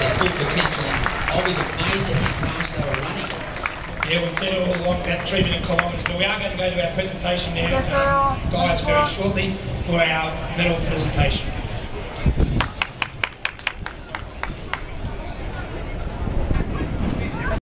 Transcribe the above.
their full potential. And I was amazed at how fast they were running. Yeah, we've said all along about three minute kilometres, but we are going to go to our presentation now, um, guys, very shortly for our medal presentation.